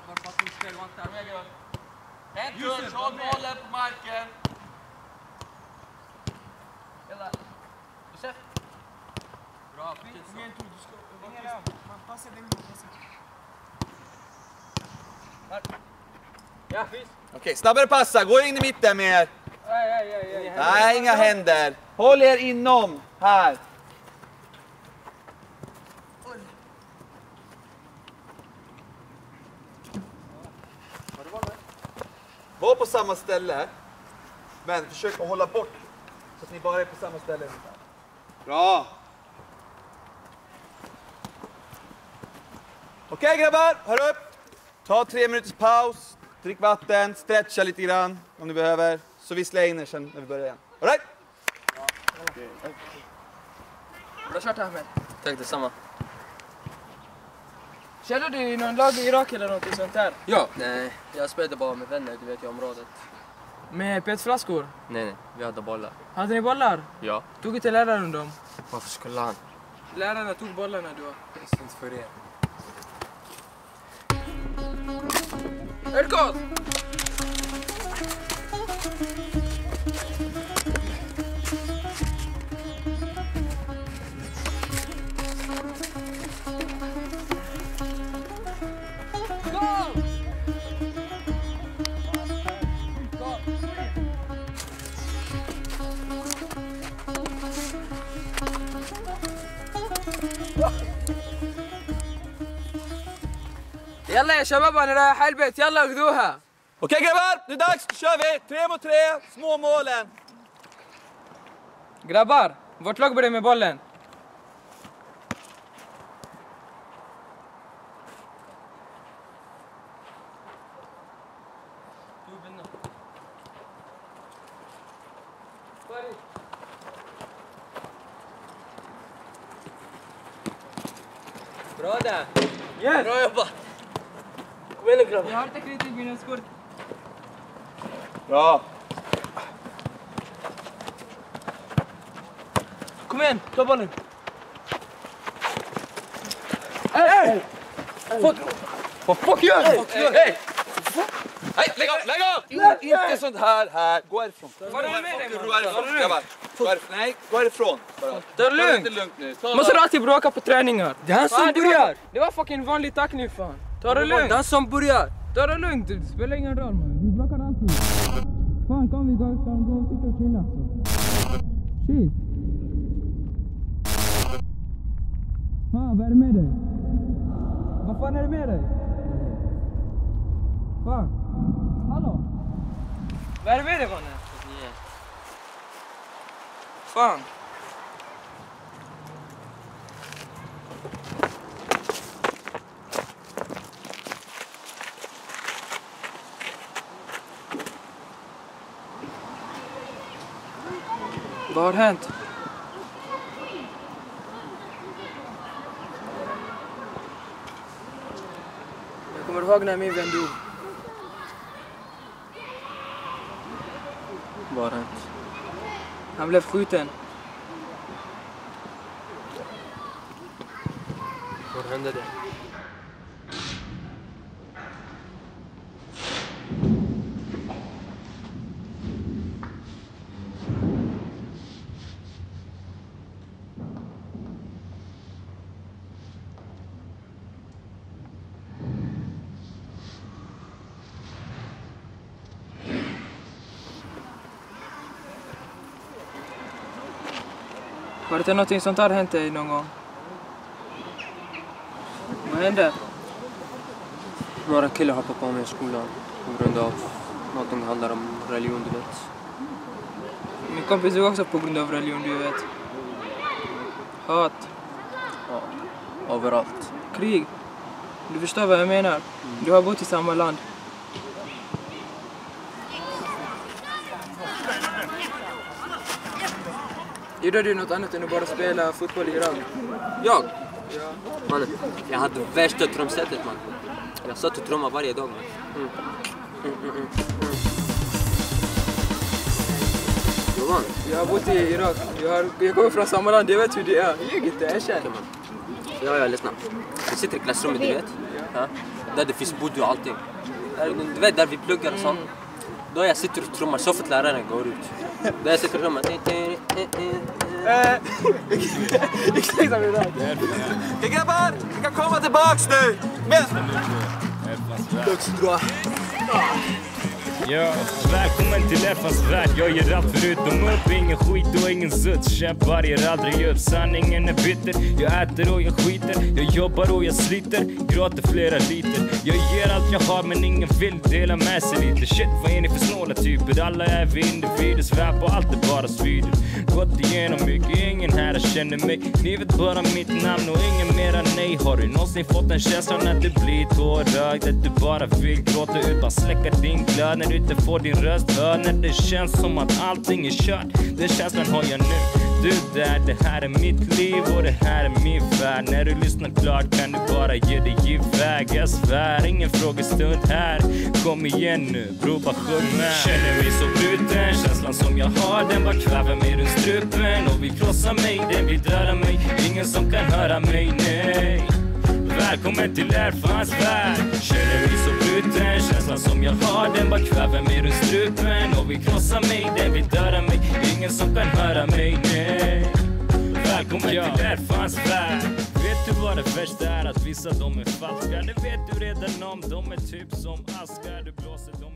på att pushka. Du har inte. En Josef, touch, håll bollen på marken. Jalla. Josef. Bra, precis så. Kom igen Tor. Man passar den passa. Ja. Okej, snabbare passa. Gå in i mitten med er. Nej, inga händer. Håll er inom här. Var på samma ställe, men försök att hålla bort så att ni bara är på samma ställe. Bra! Okej grabbar, hör upp! Ta tre minuters paus, drick vatten, stretcha lite grann om ni behöver. Så visslar jag in er sen när vi börjar igen. All right? Bra kört Ahmed. Tack detsamma. Känner du i någon lag i Irak eller något sånt där? Ja. Nej, jag spelade bara med vänner, du vet ju området. Med petflaskor? Nej, nej, vi hade bollar. Hade ni bollar? Ja. Tog inte läraren dem? Varför skulle han? Lärarna tog bollarna då. Inte för er. Erkot! يلا يا شباب أنا رايح البيت يلا خذوها Okej grabbar, nu är det dags. Nu kör vi! Tre mot tre, små målen. Grabbar, vårt lag börjar med bollen. Bra där! Yes. Bra jobbat! Kom igen nu grabbar. Jag har inte kritik mina skor. Bra. Kom igen, ta bollen. Vad fuck gör du? Hej! Nej, lägg av, lägg av! In, inte sånt här här. Gå härifrån. Var det med dig Gå härifrån, grabbar. Gå härifrån. Nej, gå härifrån. bara. Ta det det lugnt. lite lugnt nu. Måste du alltid bråka på träningar? Det är han som det börjar! Det var fucking vanlig tackling fan. Ta det Det är lugnt. han som börjar! Ta det lugnt, det spelar ingen roll man. Vi bråkar alltid. Fan kom vi gå, kan gå och sitta och chilla så. Shit. Fan vad är det med dig? Vad fan är det med dig? Fan. Hallå? Vad är det med dig mannen? Fan. Vad har hänt? Jag kommer ihåg när min vän dog. Vad har hänt? Han blev skjuten. Var hände det? Var det någonting sånt här hänt dig någon gång? Vad hände? Några killar hoppade på mig i skolan på grund av någonting som handlar om religion, du vet. Min kompis dog också på grund av religion, du vet. Hat, Ja, överallt. krig. Du förstår vad jag menar? Du har bott i samma land. Gjorde du något annat än att bara spela fotboll i Iran? Jag? Man, jag hade värsta trumsetet man. Jag satt och trummade varje dag man. Mm. Mm, mm, mm, mm. Johan, Jag har bott i Irak. Jag, har, jag kommer från samma land, jag vet hur det är. Ljug inte, erkänn. Så Ja, jag lyssnar. Vi sitter i klassrummet, du vet. Ja. Där det finns bord och allting. Du vet, där vi pluggar och sånt. Då jag sitter och trummar så fort läraren går ut. Då jag sitter och trummar. Ursäkta mig där. Okej grabbar, ni kan komma tillbaks nu! Men... Ja, välkommen till Effans värld. Jag gör allt förutom upp, ingen skit och ingen sutt. Kämpar, ger aldrig upp, sanningen är bitter. Jag äter och jag skiter, jag jobbar och jag sliter. Gråter flera liter. Jag ger allt jag har men ingen vill dela med sig lite. Shit, vad är ni för snåla typer? Alla är vi individer, svär på allt är bara svider. Gått igenom mycket, ingen här känner mig. Ni vet bara mitt namn och ingen mera nej. Har du någonsin fått en känsla när du blir tårögd? Att du bara vill gråta utan släcka din glöd när du inte får din röst hörd. När det känns som att allting är kört. Den känslan har jag nu. Du där, det här är mitt liv och det här är min värld. När du lyssnar klart kan du bara ge dig iväg. Jag svär, ingen frågestund här. Kom igen nu, bror bara sjung med. Känner mig så bruten, känslan som jag har den bara kväver mig runt strupen. Och vill krossa mig, den vill döda mig. Ingen som kan höra mig, nej. Välkommen till Erfans värld Känner mig så bruten Känslan som jag har. Den bara kväver mig runt strupen. Och vill krossa mig, den vill döda mig. Ingen som kan höra mig, nej. Välkommen till Erfans värld Vet du vad det värsta är? Att vissa de är falska. Det vet du redan om De är typ som askar. Du blåser, de är